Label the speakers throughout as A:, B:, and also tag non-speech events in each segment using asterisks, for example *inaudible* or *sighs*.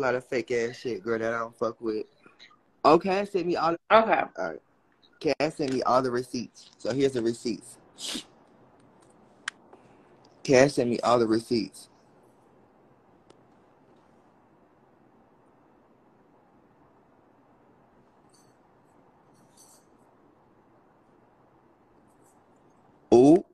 A: lot of fake ass shit, girl, that I don't fuck with. Oh, okay, send me all.
B: Okay.
A: All right. Cass sent me all the receipts. So here's the receipts. Cass sent me all the receipts. Oh,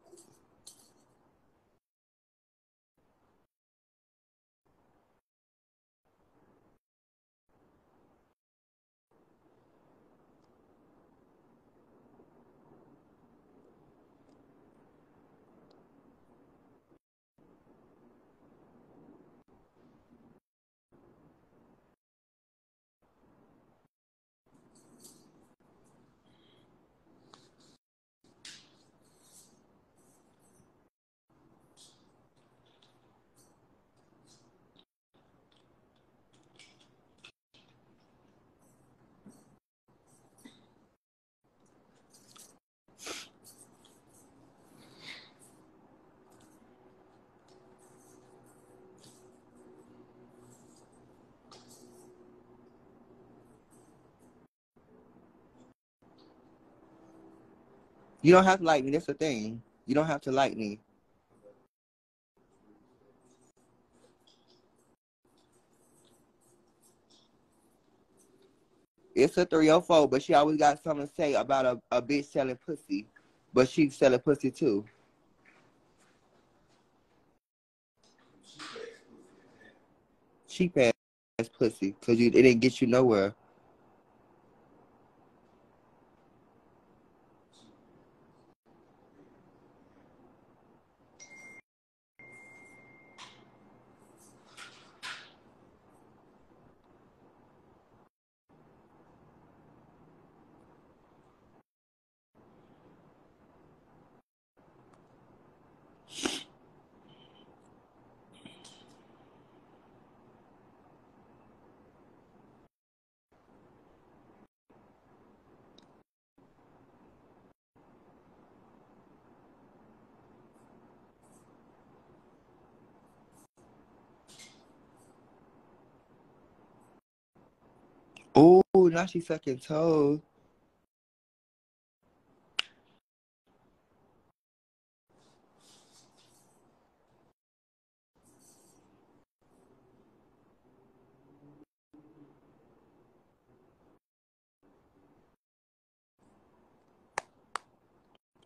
A: you don't have to like me. That's the thing. You don't have to like me. It's a 304, but she always got something to say about a, a bitch selling pussy. But she's selling pussy too. Cheap ass pussy. Cause it didn't get you nowhere. Oh, now she sucking toes.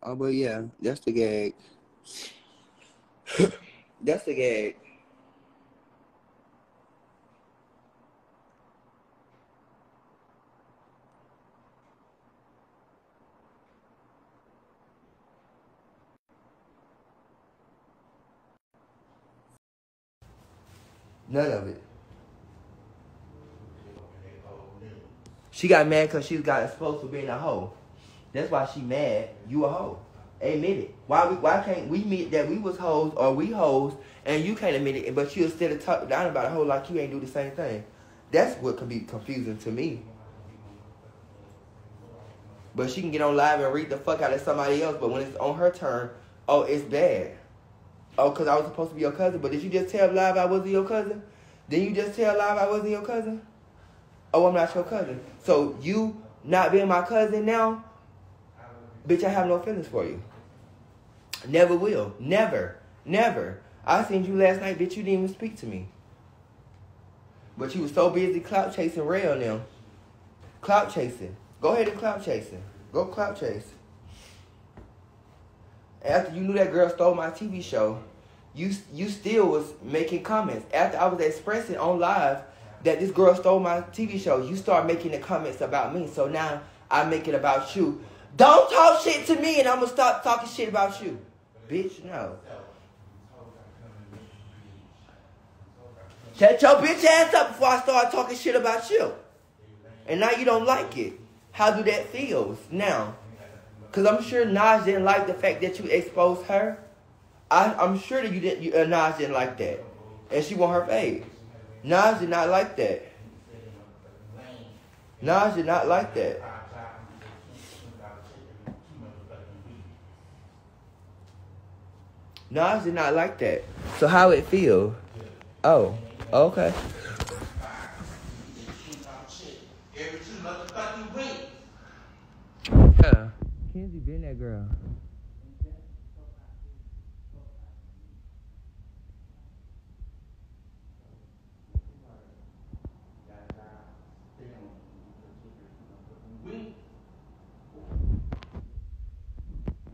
A: Oh, but yeah, that's the gag. *sighs* that's the gag. None of it. She got mad because she got exposed for being a hoe. That's why she mad. You a hoe. Admit it. Why we why can't we admit that we was hoes or we hoes and you can't admit it, but you'll still talk down about a hoe like you ain't do the same thing. That's what can be confusing to me. But she can get on live and read the fuck out of somebody else, but when it's on her turn, oh, it's bad. Oh, because I was supposed to be your cousin, but did you just tell live I wasn't your cousin? Did you just tell live I wasn't your cousin? Oh, I'm not your cousin. So you not being my cousin now, bitch, I have no feelings for you. Never will. Never. Never. I seen you last night, bitch, you didn't even speak to me. But you was so busy clout chasing Rail now. Clout chasing. Go ahead and clout chasing. Go clout chase. After you knew that girl stole my TV show, you you still was making comments. After I was expressing on live that this girl stole my TV show, you start making the comments about me. So now I make it about you. Don't talk shit to me and I'm gonna stop talking shit about you. Bitch, no. Shut your bitch ass up before I start talking shit about you. And now you don't like it. How do that feels now? Because I'm sure Nas didn't like the fact that you exposed her. I, I'm sure that you didn't, you, uh, Nas didn't like that. And she won her fade. Nas did not like that. Nas did not like that. Nas did not like that. So how it feel? Oh, okay.
B: Every two motherfucking.
A: Kenzie been that girl.